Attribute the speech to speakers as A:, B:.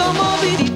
A: tomó vivir.